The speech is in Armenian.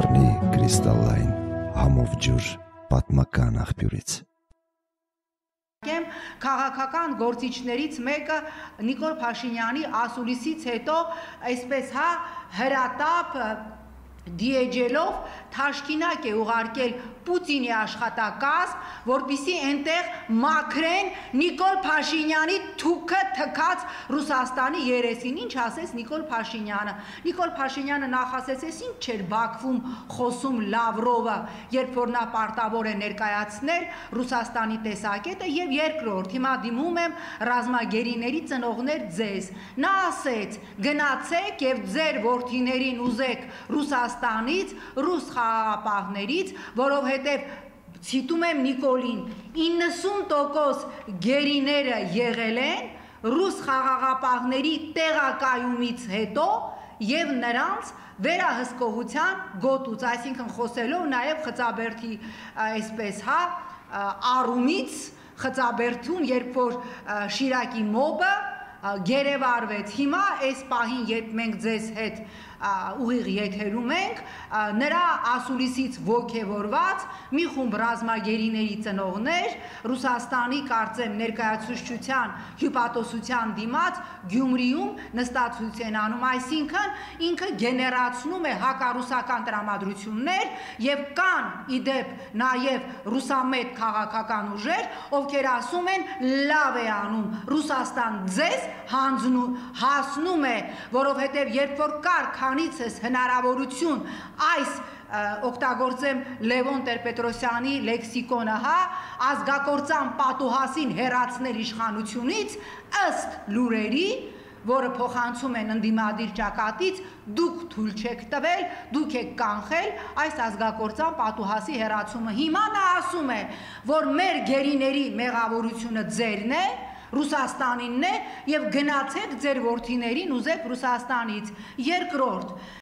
Կրիստալային համով ջուր պատմական աղբյուրից Կեմ քաղաքական գործիչներից մեկը Նիկոլ Փաշինյանի ասուլիսից հետո այսպես հա հրատապ դիեջելով թաշկինակ է ուղարկել Պուտինի աշխատակազ, որբիսի այնտեղ մաքրեն Նիկոլ Փաշինյանի թուքը թքած Ռուսաստանի երեսին։ Ինչ ասես Նիկոլ Փաշինյանը։ Նիկոլ Փաշինյանը նախասեց, ես ինչ չէր Բաքվում խոսում Լավրովը, երբ որ նա պարտավոր է ներկայացնել Ռուսաստանի տեսակետը եւ երկրորդ, հիմա դիմում եմ ռազմագերիների ծնողներ ձեզ։ Նա ասեց. գնացեք եւ ձեր ворթիներին ուզեք Ռուսաստան Ռուսաստանից, ռուս խաղաղապահներից, որովհետև ցիտում եմ Նիկոլին 90% գերիները եղել են ռուս խաղաղապահների տեղակայումից հետո եւ նրանց վերահսկողության գոտուց, այսինքն խոսելով նաև խծաբերդի այսպես հա առումից խծաբերդուն, երբ որ Շիրակի մոբը գերեվարվեց։ Հիմա այս պահին, երբ մենք ձեզ հետ ուղիղ եթերում ենք, նրա ասուլիսից ողքեվորված մի խումբ ռազմագերիների ծնողներ Ռուսաստանի կարծեմ ներկայացուցչության հյուպատոսության դիմաց Գյումրիում նստածություն են անում, այսինքն ինքը գեներացնում է հակառուսական տրամադրություններ եւ կան իդեպ նաեւ ռուսամետ քաղաքական ուժեր, ովքեր ասում են լավ է անում Ռուսաստան ձեզ հանձնում հասնում է, որովհետեւ երբ որ կար քանիցս հնարավորություն այս օգտագործեմ Լևոն Տեր-Պետրոսյանի լեքսիկոնը, հա, ազգակործան պատուհասին հերացնել իշխանությունից ըստ լուրերի, որը փոխանցում են ընդդիմադիր ճակատից, դուք թույլ չեք տվել, դուք եք կանխել այս ազգակործան պատուհասի հերացումը։ Հիմա նա ասում է, որ մեր գերիների մեղավորությունը ձերն է, Ռուսաստանինն է եւ գնացեք ձեր worth-իներին ուզեք Ռուսաստանից։ Երկրորդ